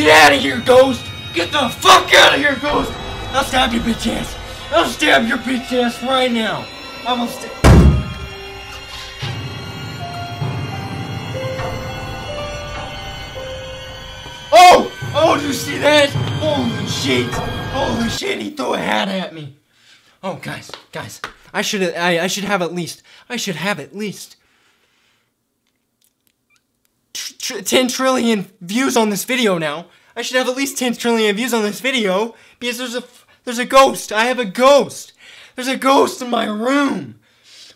Get out of here, ghost! Get the fuck out of here, ghost! I'll stab your bitch ass! I'll stab your bitch ass right now! I will stab. Oh! Oh, do you see that? Holy shit! Holy shit, he threw a hat at me! Oh, guys, guys, I should I, I should have at least I should have at least tr tr 10 trillion views on this video now. I should have at least 10 trillion views on this video because there's a there's a ghost. I have a ghost. There's a ghost in my room.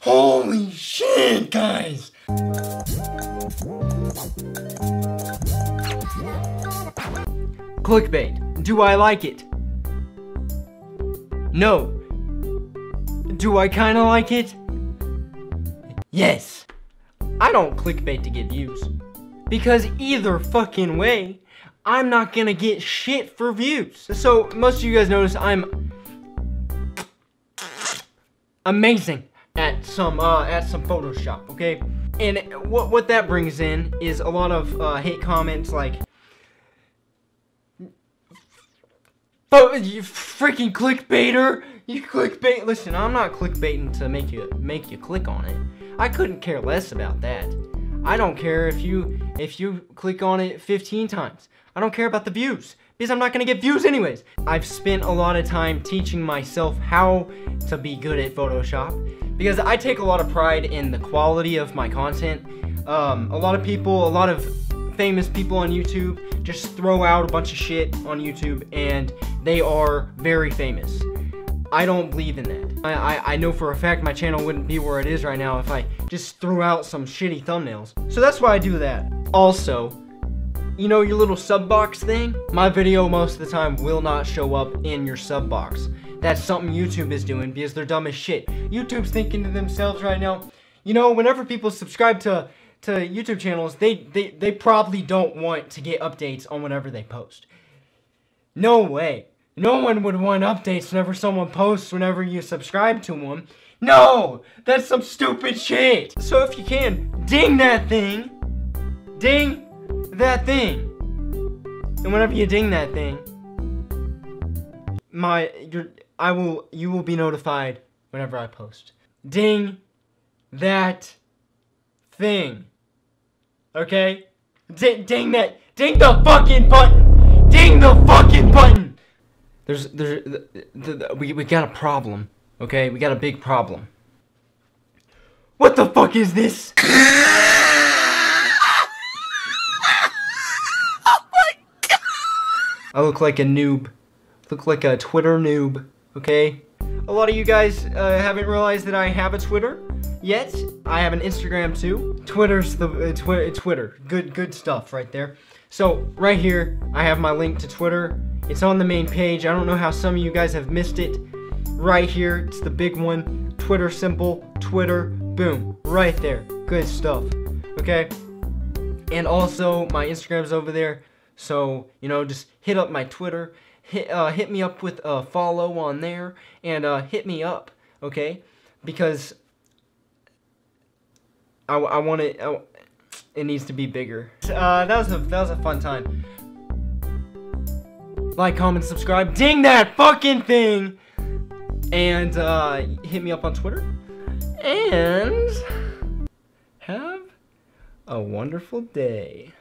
Holy shit, guys. Clickbait. Do I like it? No. Do I kinda like it? Yes. I don't clickbait to get views. Because either fucking way, I'm not gonna get shit for views. So, most of you guys notice I'm amazing at some, uh, at some Photoshop, okay? And what, what that brings in is a lot of, uh, hate comments like, Oh, you freaking clickbaiter! You clickbait. Listen, I'm not clickbaiting to make you make you click on it. I couldn't care less about that. I don't care if you if you click on it 15 times. I don't care about the views because I'm not gonna get views anyways. I've spent a lot of time teaching myself how to be good at Photoshop because I take a lot of pride in the quality of my content. Um, a lot of people, a lot of famous people on YouTube just throw out a bunch of shit on YouTube and they are very famous. I don't believe in that. I, I, I, know for a fact my channel wouldn't be where it is right now if I just threw out some shitty thumbnails. So that's why I do that. Also, you know your little sub box thing? My video most of the time will not show up in your sub box. That's something YouTube is doing because they're dumb as shit. YouTube's thinking to themselves right now, you know, whenever people subscribe to to YouTube channels, they, they, they probably don't want to get updates on whatever they post. No way. No one would want updates whenever someone posts whenever you subscribe to them. No! That's some stupid shit! So if you can, ding that thing! Ding that thing! And whenever you ding that thing, my, I will, you will be notified whenever I post. Ding that thing. Okay? D ding that. Ding the fucking button. Ding the fucking button. There's, there's, the, the, the, we, we got a problem. Okay? We got a big problem. What the fuck is this? oh my god! I look like a noob. Look like a Twitter noob. Okay? A lot of you guys uh, haven't realized that I have a Twitter yet. I have an Instagram too. Twitter's the uh, twi Twitter. Good good stuff right there. So right here, I have my link to Twitter. It's on the main page. I don't know how some of you guys have missed it. Right here, it's the big one. Twitter simple, Twitter, boom, right there. Good stuff. Okay. And also, my Instagram's over there. So, you know, just hit up my Twitter. Hit, uh, hit me up with a follow on there. And uh, hit me up, okay? Because I, I want it. I, it needs to be bigger. Uh, that was a that was a fun time. Like, comment, subscribe, ding that fucking thing, and uh, hit me up on Twitter, and have a wonderful day.